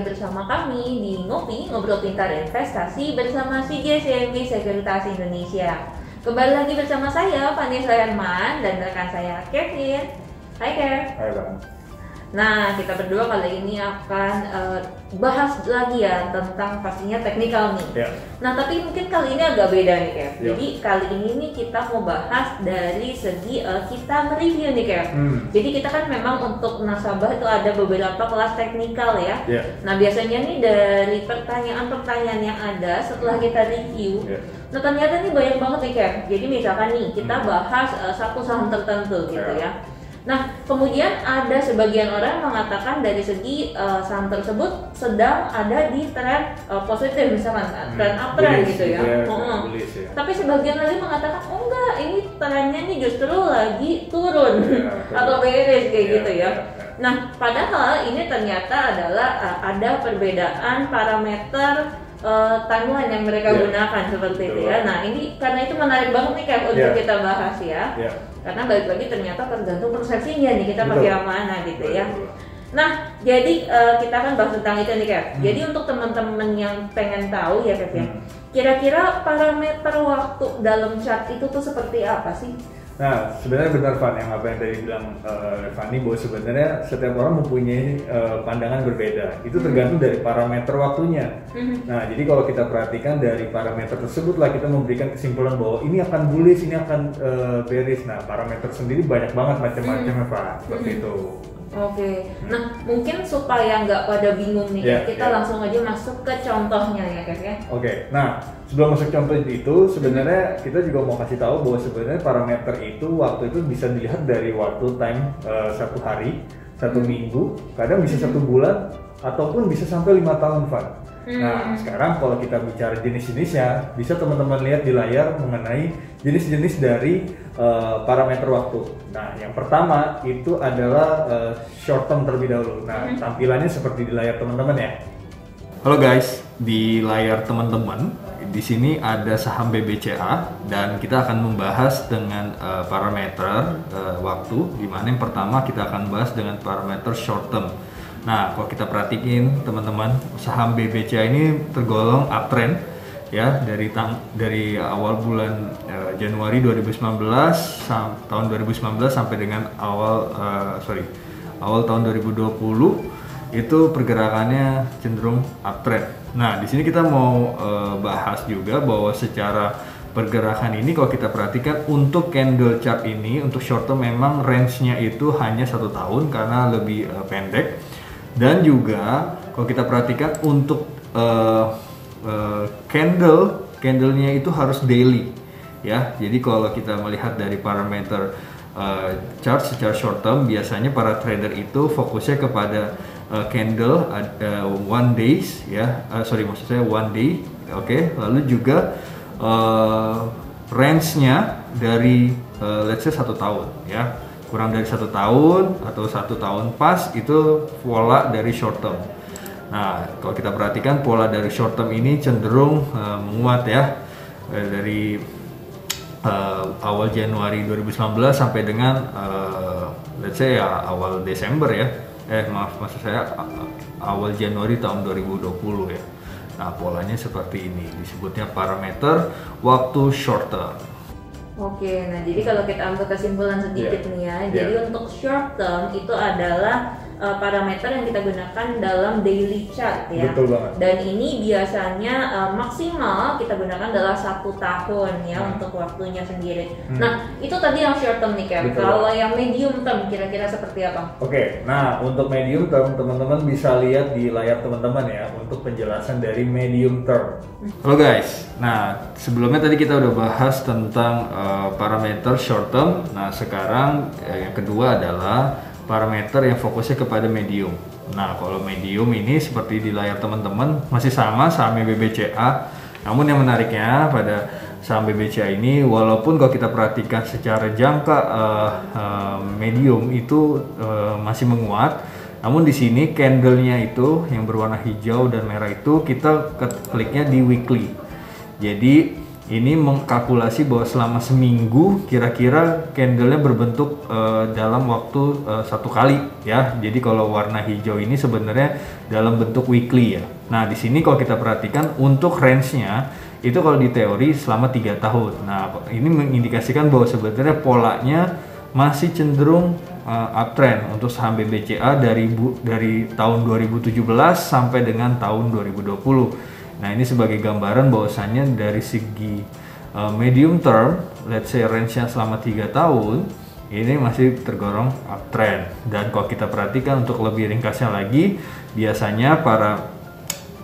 lagi bersama kami di Ngopi, Ngobrol Pintar Investasi bersama CJ CMB Sekuritas Indonesia. Kembali lagi bersama saya, Fani Soerman, dan rekan saya, Kevin. Hai Kev. Hai bang. Nah, kita berdua kali ini akan uh, bahas lagi ya tentang pastinya teknikal nih. Ya. Nah, tapi mungkin kali ini agak beda nih, Kev. Ya. Jadi kali ini nih kita mau bahas dari segi uh, kita mereview nih, Kev. Hmm. Jadi kita kan memang untuk nasabah itu ada beberapa kelas teknikal ya. Ya. Nah, biasanya nih dari pertanyaan-pertanyaan yang ada setelah kita review, Ya. nah ternyata nih banyak banget nih, Kev. Jadi misalkan nih kita Hmm. bahas uh, satu saham tertentu gitu Ya. ya. Nah, kemudian ada sebagian orang mengatakan dari segi uh, saham tersebut sedang ada di tren uh, positif misalkan uh, tren uptrend gitu ya. ya, Heeh. bullish ya. Tapi sebagian lagi mengatakan oh enggak, ini trennya nih justru lagi turun Ya, turun. atau bearish kayak Ya, gitu ya. ya, ya. Nah, padahal ini ternyata adalah uh, ada perbedaan parameter uh, timeline yang mereka Ya. gunakan seperti itu Betul. ya. Nah, ini karena itu menarik banget nih Kev untuk Ya. kita bahas ya. Ya. Karena balik lagi ternyata tergantung persepsinya nih kita pakai yang mana gitu ya. Nah, jadi uh, kita akan bahas tentang itu nih Kev. Hmm. Jadi untuk teman-teman yang pengen tahu ya Kev ya. Hmm. Kira-kira parameter waktu dalam chart itu tuh seperti apa sih? Nah, sebenarnya benar Van yang apa yang tadi bilang eh, Fanny bahwa sebenarnya setiap orang mempunyai eh, pandangan berbeda. Itu tergantung dari parameter waktunya. Mhm. Nah, jadi kalau kita perhatikan dari parameter tersebut lah kita memberikan kesimpulan bahwa ini akan bullish, ini akan eh, bearish. Nah, parameter sendiri banyak banget macam-macamnya Pak. Seperti Mhm. itu. Oke, nah mungkin supaya nggak pada bingung nih, Ya, kita ya. langsung aja masuk ke contohnya ya Kev ya. Oke, nah sebelum masuk contoh itu sebenarnya kita juga mau kasih tahu bahwa sebenarnya parameter itu waktu itu bisa dilihat dari waktu time eh, satu hari, satu minggu, kadang bisa satu bulan ataupun bisa sampai lima tahun, Van. Nah Hmm. sekarang kalau kita bicara jenis-jenisnya, bisa teman-teman lihat di layar mengenai jenis-jenis dari eh, parameter waktu. Nah yang pertama itu adalah eh, short term terlebih dahulu. Nah tampilannya seperti di layar teman-teman ya. Halo guys, di layar teman-teman di sini ada saham BBCA dan kita akan membahas dengan eh, parameter eh, waktu di mana yang pertama kita akan bahas dengan parameter short term. Nah, kalau kita perhatiin teman-teman, saham BBCA ini tergolong uptrend ya dari tang dari awal bulan eh, Januari 2019 sam- tahun 2019 sampai dengan awal eh, sorry awal tahun 2020 itu pergerakannya cenderung uptrend. Nah, di sini kita mau eh, bahas juga bahwa secara pergerakan ini kalau kita perhatikan untuk candle chart ini untuk short term memang range-nya itu hanya satu tahun karena lebih eh, pendek dan juga kalau kita perhatikan untuk eh, eh, candle candlenya itu harus daily ya. Jadi kalau kita melihat dari parameter uh, chart secara short term biasanya para trader itu fokusnya kepada uh, candle uh, one days ya. Uh, sorry maksud saya one day oke. Lalu juga uh, range-nya dari uh, let's say satu tahun ya kurang dari satu tahun atau satu tahun pas itu pola dari short term. Nah kalau kita perhatikan pola dari short term ini cenderung uh, menguat ya. Eh, dari uh, awal Januari 2019 sampai dengan uh, let's say ya awal Desember ya. Eh maaf maksud saya awal Januari tahun 2020 ya. Nah polanya seperti ini. Disebutnya parameter waktu short term Oke, nah jadi kalau kita ambil kesimpulan sedikit Iya. nih ya, Iya. jadi untuk short term itu adalah uh, parameter yang kita gunakan dalam daily chart ya. Betul banget. Dan ini biasanya uh, maksimal kita gunakan adalah satu tahun ya Hmm. untuk waktunya sendiri. Hmm. Nah itu tadi yang short term nih Kev. Betul. Kalau yang medium term kira-kira seperti apa? Oke, nah untuk medium term teman-teman bisa lihat di layar teman-teman ya untuk penjelasan dari medium term. Halo guys, nah sebelumnya tadi kita udah bahas tentang uh, parameter short term. Nah sekarang eh, yang kedua adalah parameter yang fokusnya kepada medium. Nah kalau medium ini seperti di layar teman-teman masih sama sahamnya BBCA. Namun yang menariknya pada saham BBCA ini walaupun kalau kita perhatikan secara jangka eh, eh, medium itu eh, masih menguat namun di sini candlenya itu yang berwarna hijau dan merah itu kita kliknya di weekly jadi ini mengkalkulasi bahwa selama seminggu kira-kira candlenya berbentuk uh, dalam waktu uh, satu kali ya. Jadi kalau warna hijau ini sebenarnya dalam bentuk weekly ya. Nah di sini kalau kita perhatikan untuk range-nya itu kalau di teori selama tiga tahun. Nah ini mengindikasikan bahwa sebenarnya polanya masih cenderung uh, uptrend untuk saham BBCA dari dari tahun 2017 sampai dengan tahun 2020. Nah ini sebagai gambaran bahwasannya dari segi uh, medium term, let's say range-nya selama tiga tahun, ini masih tergolong uptrend. Dan kalau kita perhatikan untuk lebih ringkasnya lagi, biasanya para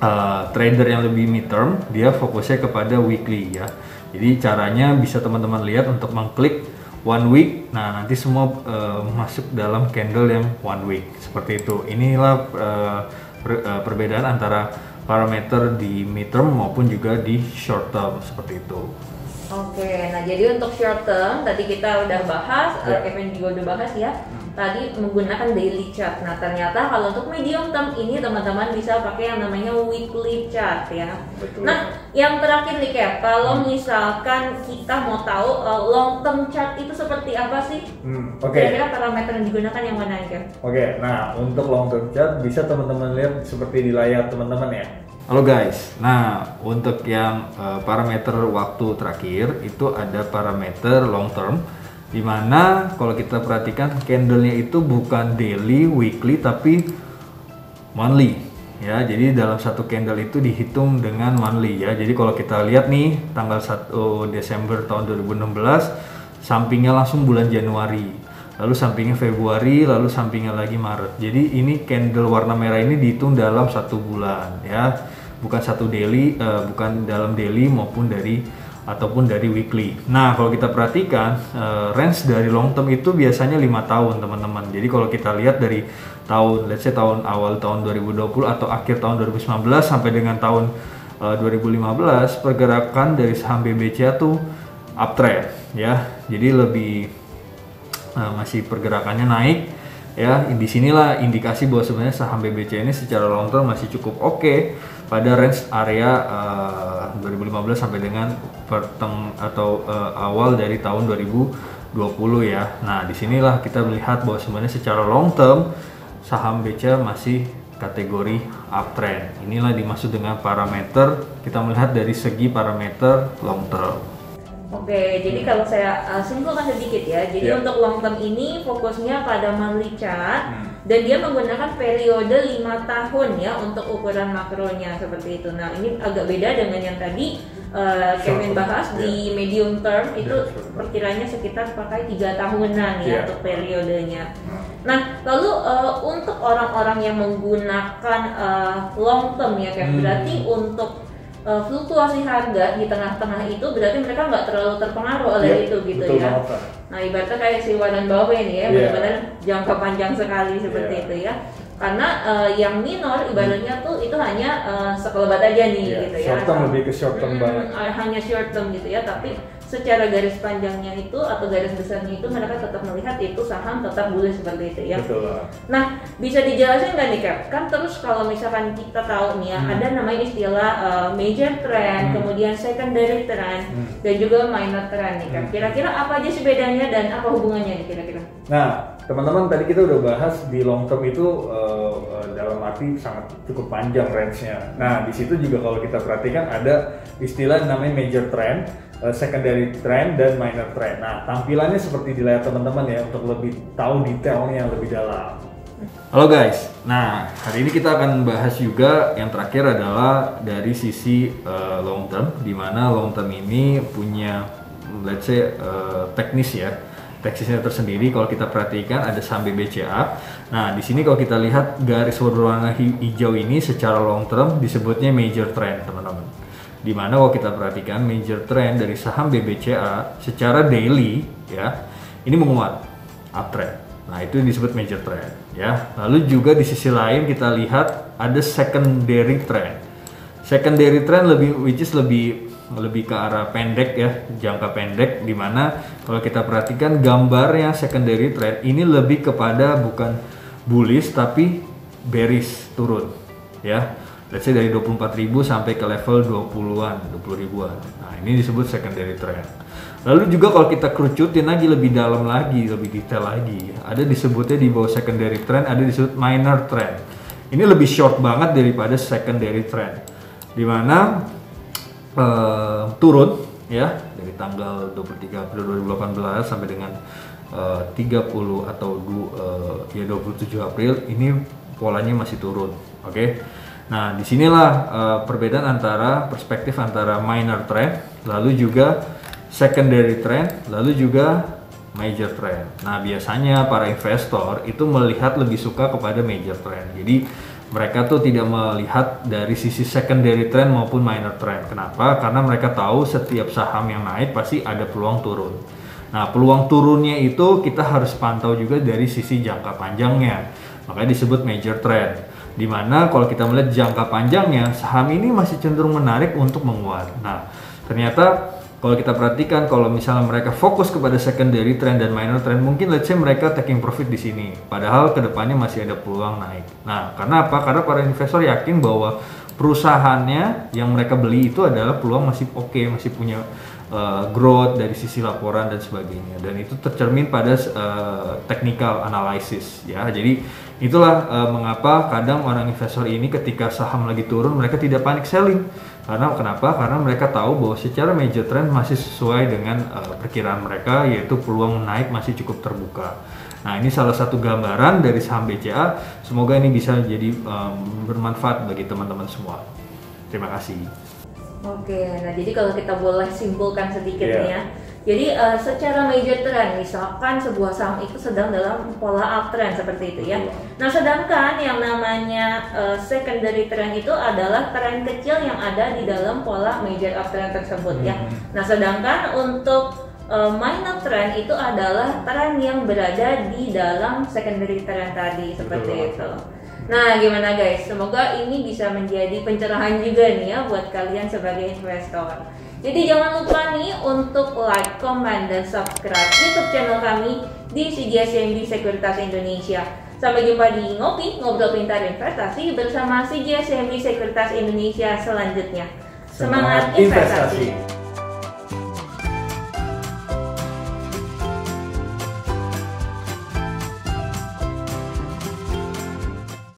uh, trader yang lebih mid term, dia fokusnya kepada weekly ya. Jadi caranya bisa teman-teman lihat untuk mengklik one week. Nah nanti semua uh, masuk dalam candle yang one week seperti itu. Inilah uh, per, uh, perbedaan antara parameter di midterm maupun juga di short term seperti itu. Oke, nah jadi untuk short term tadi kita udah bahas, yeah. Ya. Kevin juga udah bahas ya. Hmm. Tadi menggunakan daily chart. Nah ternyata kalau untuk medium term ini teman-teman bisa pakai yang namanya weekly chart ya. Betul. Nah yang terakhir nih Kev, kalau hmm. misalkan kita mau tahu uh, long term chart itu seperti apa sih? Hmm, Oke. Okay. Kira-kira parameter yang digunakan yang mana Kev? Oke, okay, nah untuk long term chart bisa teman-teman lihat seperti di layar teman-teman ya. Halo guys, nah untuk yang uh, parameter waktu terakhir itu ada parameter long term di mana kalau kita perhatikan candlenya itu bukan daily, weekly tapi monthly. Ya jadi dalam satu candle itu dihitung dengan monthly ya. Jadi kalau kita lihat nih tanggal 1 Desember tahun 2016 sampingnya langsung bulan Januari lalu sampingnya Februari lalu sampingnya lagi Maret. Jadi ini candle warna merah ini dihitung dalam satu bulan ya. Bukan satu daily uh, bukan dalam daily maupun dari ataupun dari weekly. Nah, kalau kita perhatikan uh, range dari long term itu biasanya lima tahun, teman-teman. Jadi kalau kita lihat dari tahun let's say tahun awal tahun 2020 atau akhir tahun 2019 sampai dengan tahun uh, eh, 2015 pergerakan dari saham BBCA tuh uptrend ya. Jadi lebih uh, masih pergerakannya naik ya. Di sinilah indikasi bahwa sebenarnya saham BBC ini secara long term masih cukup oke. Okay pada range area uh, 2015 sampai dengan perteng atau uh, awal dari tahun 2020 ya. Nah, di sinilah kita melihat bahwa sebenarnya secara long term saham BCA masih kategori uptrend. Inilah dimaksud dengan parameter kita melihat dari segi parameter long term. Oke, jadi kalau saya uh, simpulkan sedikit ya. Jadi yeah. untuk long term ini fokusnya pada monthly chart. Hmm dan dia menggunakan periode lima tahun ya untuk ukuran makronya seperti itu. Nah ini agak beda dengan yang tadi uh, Kevin bahas yeah. di medium term itu yeah, perkiranya sekitar pakai tiga tahunan ya yeah. untuk periodenya. Nah lalu uh, untuk orang-orang yang menggunakan uh, long term ya Kevin, hmm. berarti untuk uh, fluktuasi harga di tengah-tengah itu berarti mereka nggak terlalu terpengaruh oleh yeah, itu gitu ya. Banget. Nah ibaratnya kayak si Warren Buffett ini ya, yeah. benar-benar jangka panjang sekali seperti yeah. itu ya. Karena uh, yang minor ibaratnya tuh itu hanya uh, sekelebat aja nih yeah. gitu ya. Short term lebih ke short term hmm, banget. Hanya short term gitu ya, tapi secara garis panjangnya itu atau garis besarnya itu mereka tetap melihat itu saham tetap boleh seperti itu ya. Betul. Nah, bisa dijelasin nggak nih Kak? Kan terus kalau misalkan kita tahu nih ya, hmm. ada namanya istilah uh, major trend, hmm. kemudian secondary trend, hmm. dan juga minor trend nih Kak. Hmm. Kira-kira apa aja sih bedanya dan apa hubungannya nih kira-kira? Nah, teman-teman tadi kita udah bahas di long term itu uh, dalam arti sangat cukup panjang range-nya. Nah, di situ juga kalau kita perhatikan ada istilah namanya major trend uh, secondary trend dan minor trend. Nah, tampilannya seperti di layar teman-teman ya untuk lebih tahu detailnya lebih dalam. Halo guys, nah hari ini kita akan bahas juga yang terakhir adalah dari sisi uh, long term, di mana long term ini punya let's say uh, teknis ya, teknisnya tersendiri. Kalau kita perhatikan ada saham BBCA. Nah di sini kalau kita lihat garis berwarna hijau ini secara long term disebutnya major trend teman-teman di mana kalau kita perhatikan major trend dari saham BBCA secara daily ya ini menguat uptrend. Nah, itu disebut major trend ya. Lalu juga di sisi lain kita lihat ada secondary trend. Secondary trend lebih which is lebih lebih ke arah pendek ya, jangka pendek di mana kalau kita perhatikan gambarnya secondary trend ini lebih kepada bukan bullish tapi bearish turun ya let's say dari 24.000 sampai ke level 20-an, 20 ribuan. Nah, ini disebut secondary trend. Lalu juga kalau kita kerucutin lagi lebih dalam lagi, lebih detail lagi, ada disebutnya di bawah secondary trend, ada disebut minor trend. Ini lebih short banget daripada secondary trend. Di mana uh, turun ya dari tanggal 23 April 2018 sampai dengan uh, 30 atau du, uh, ya 27 April ini polanya masih turun. Oke. Okay? Nah, di sinilah uh, perbedaan antara perspektif antara minor trend, lalu juga secondary trend, lalu juga major trend. Nah, biasanya para investor itu melihat lebih suka kepada major trend. Jadi mereka tuh tidak melihat dari sisi secondary trend maupun minor trend. Kenapa? Karena mereka tahu setiap saham yang naik pasti ada peluang turun. Nah, peluang turunnya itu kita harus pantau juga dari sisi jangka panjangnya. Makanya disebut major trend di mana kalau kita melihat jangka panjangnya saham ini masih cenderung menarik untuk menguat. Nah, ternyata kalau kita perhatikan kalau misalnya mereka fokus kepada secondary trend dan minor trend mungkin let's say mereka taking profit di sini padahal ke depannya masih ada peluang naik. Nah, karena apa? Karena para investor yakin bahwa perusahaannya yang mereka beli itu adalah peluang masih oke, okay, masih punya uh, growth dari sisi laporan dan sebagainya dan itu tercermin pada uh, technical analysis ya. Jadi Itulah uh, mengapa kadang orang investor ini ketika saham lagi turun mereka tidak panik selling. Karena kenapa? Karena mereka tahu bahwa secara major trend masih sesuai dengan uh, perkiraan mereka yaitu peluang naik masih cukup terbuka. Nah, ini salah satu gambaran dari saham BCA. Semoga ini bisa jadi um, bermanfaat bagi teman-teman semua. Terima kasih. Oke, nah jadi kalau kita boleh simpulkan sedikit yeah. nih ya jadi uh, secara major trend, misalkan sebuah saham itu sedang dalam pola uptrend seperti itu ya. Nah sedangkan yang namanya uh, secondary trend itu adalah tren kecil yang ada di dalam pola major uptrend tersebut ya. Hmm. Nah sedangkan untuk uh, minor trend itu adalah tren yang berada di dalam secondary trend tadi seperti Betul. itu. Nah, gimana guys? Semoga ini bisa menjadi pencerahan juga nih ya buat kalian sebagai investor. Jadi jangan lupa nih untuk like, comment, dan subscribe YouTube channel kami di CGSMB Sekuritas Indonesia. Sampai jumpa di Ngopi, Ngobrol Pintar Investasi bersama CGSMB Sekuritas Indonesia selanjutnya. Semangat, Semangat investasi. investasi.